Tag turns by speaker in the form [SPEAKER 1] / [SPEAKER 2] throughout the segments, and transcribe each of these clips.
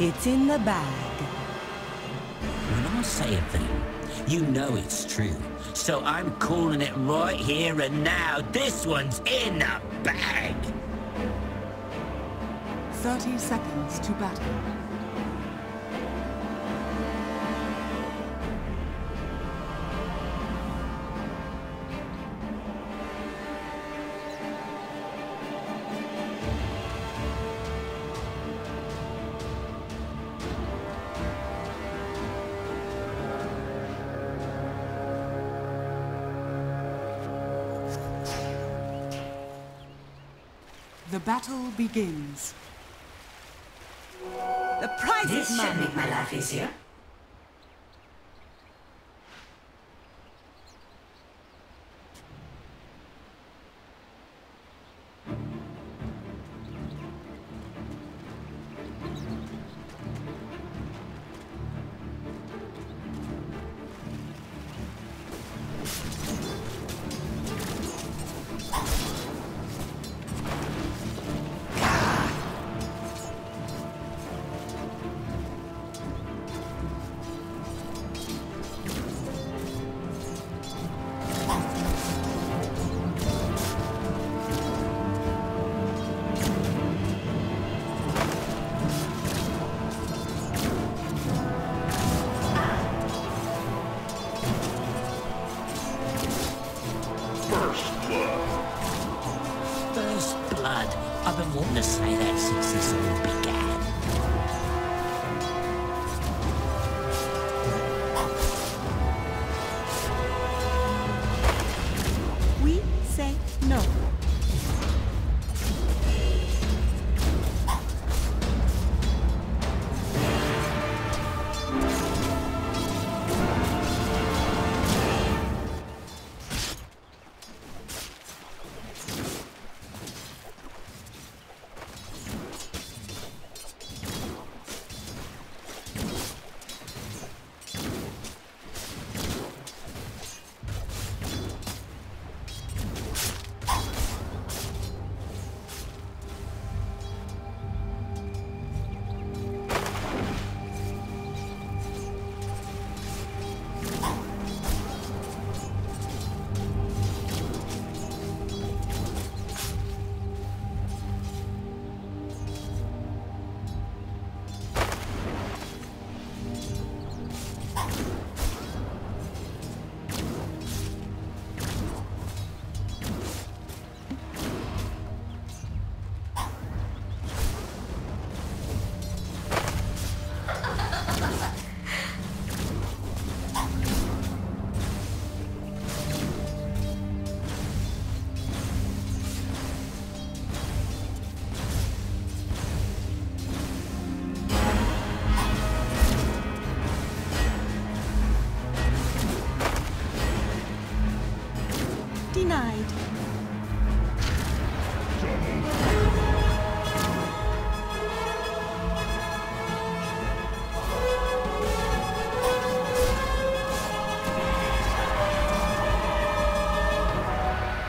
[SPEAKER 1] It's in the bag.
[SPEAKER 2] When I say a thing, you know it's true. So I'm calling it right here and now. This one's in the bag.
[SPEAKER 3] 30 seconds to battle. Battle begins.
[SPEAKER 1] The prize
[SPEAKER 4] This
[SPEAKER 1] is mine.
[SPEAKER 4] make my life easier.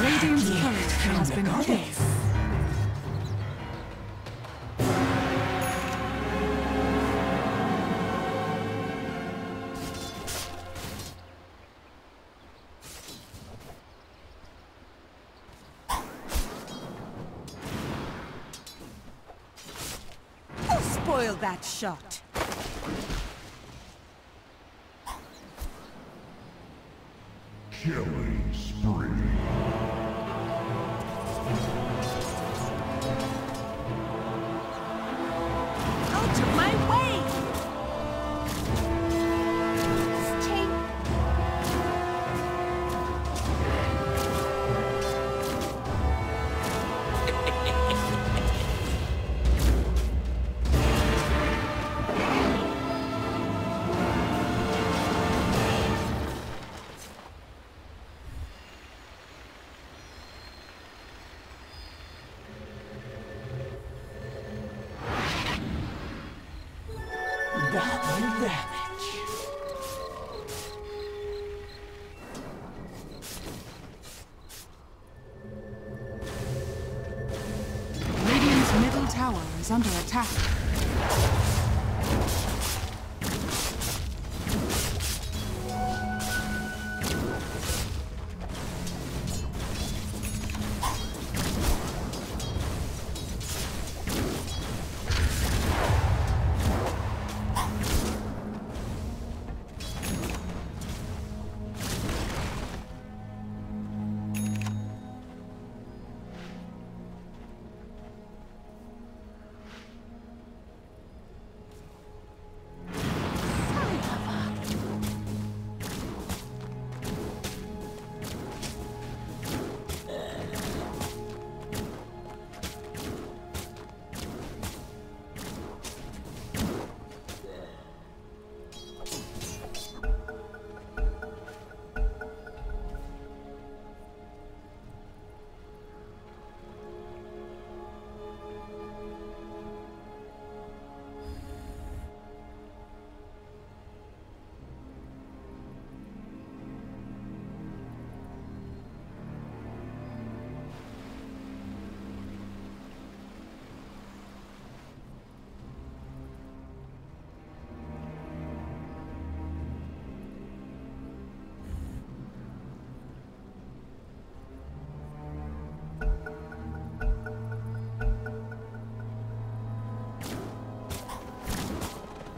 [SPEAKER 3] Radiant's turret has been killed.
[SPEAKER 1] Who spoiled that shot?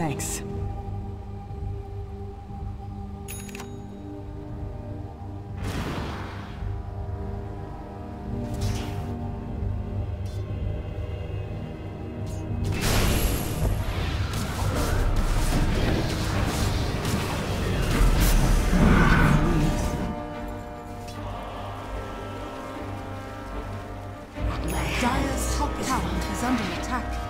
[SPEAKER 4] Thanks.
[SPEAKER 3] Dire's top tower is under attack.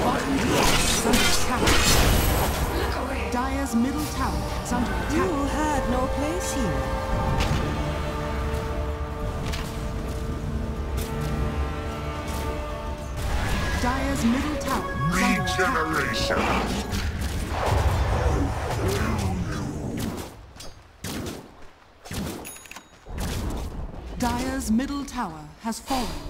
[SPEAKER 3] Bottom tower is under attack.
[SPEAKER 5] Look away.
[SPEAKER 3] Dire's middle tower is under
[SPEAKER 1] You had no place here.
[SPEAKER 3] Dire's middle tower is.
[SPEAKER 4] Regeneration.
[SPEAKER 3] Dire's middle tower has fallen.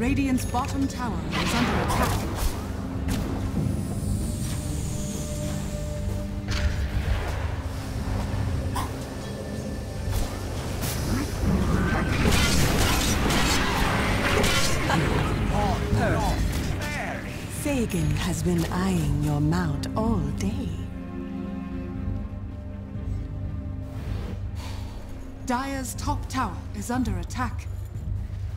[SPEAKER 3] Radiant's bottom tower is under attack.
[SPEAKER 1] Sagan has been eyeing your mount all day.
[SPEAKER 3] Dire's top tower is under attack.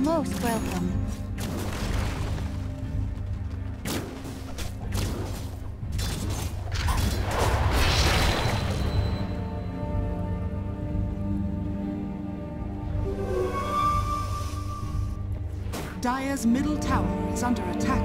[SPEAKER 6] Most welcome.
[SPEAKER 3] Dire's middle tower is under attack.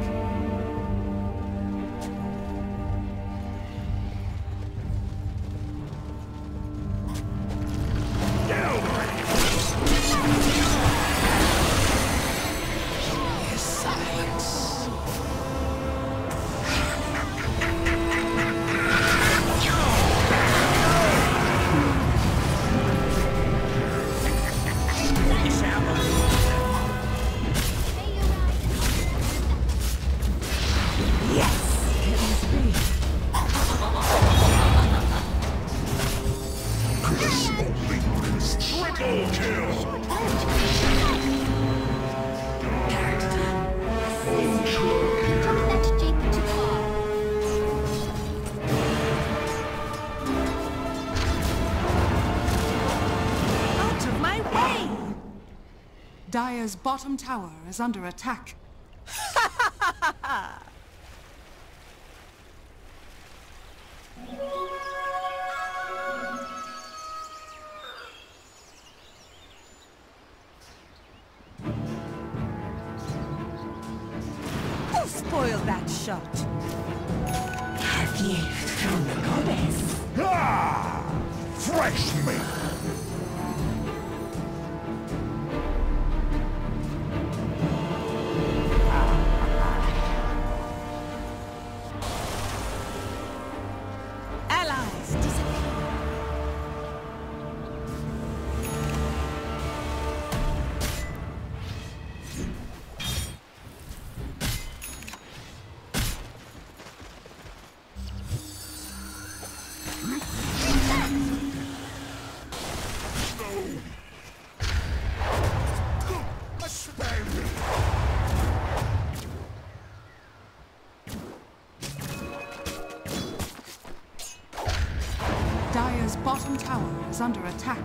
[SPEAKER 3] Dire's bottom tower is under attack.
[SPEAKER 1] Who spoiled that shot?
[SPEAKER 2] Have you found the goddess?
[SPEAKER 4] Ah! Fresh meat!
[SPEAKER 3] Under attack.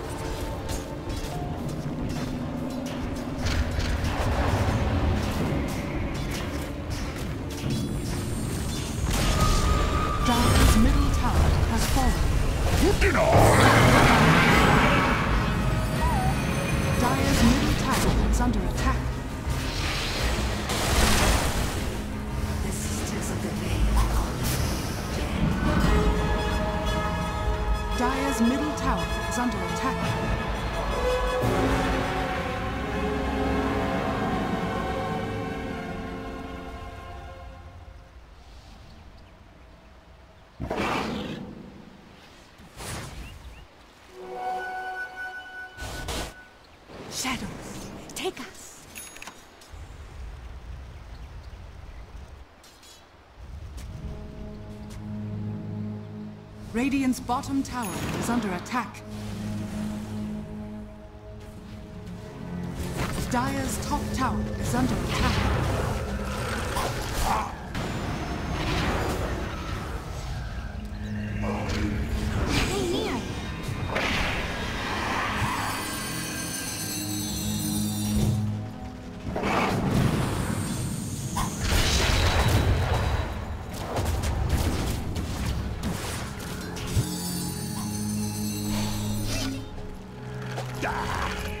[SPEAKER 1] Shadows, take us.
[SPEAKER 3] Radiant's bottom tower is under attack. Dire's top tower is under attack.
[SPEAKER 6] Die!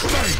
[SPEAKER 4] Smash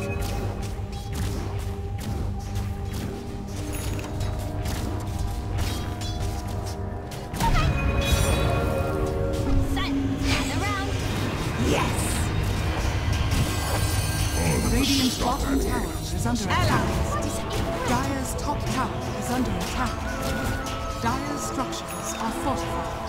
[SPEAKER 3] Structures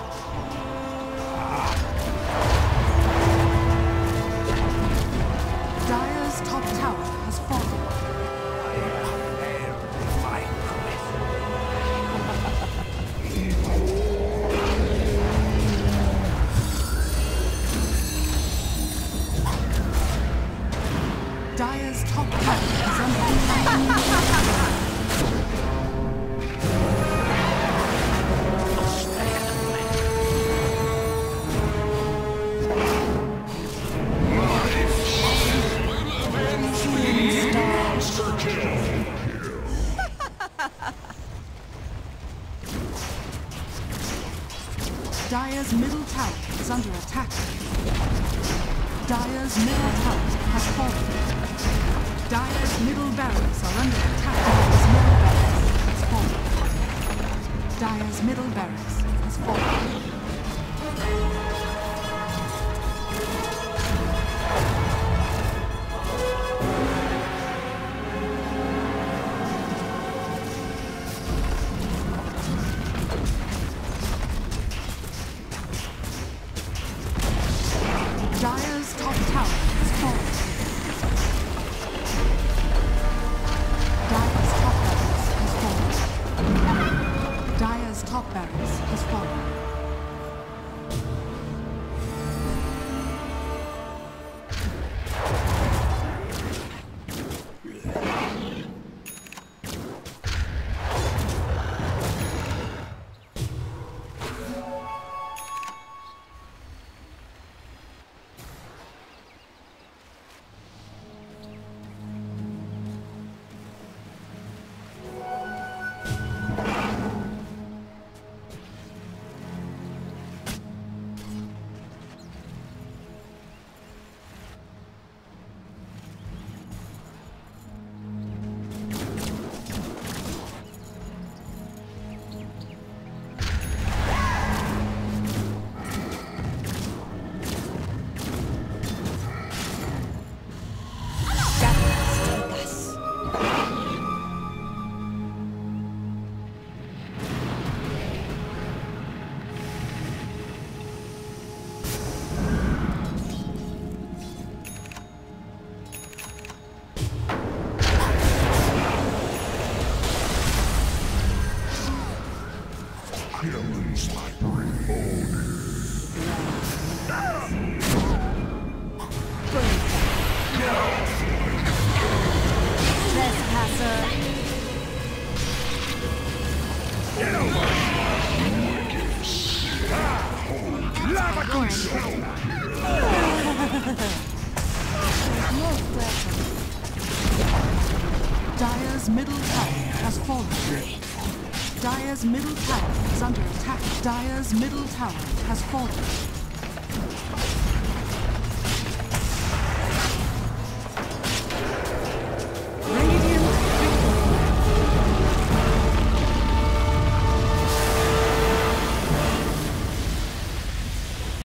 [SPEAKER 3] Dire's middle tower has fallen. Dire's middle barracks are under attack. Dire's middle barracks has fallen. Dire's middle barracks has fallen. Fallen.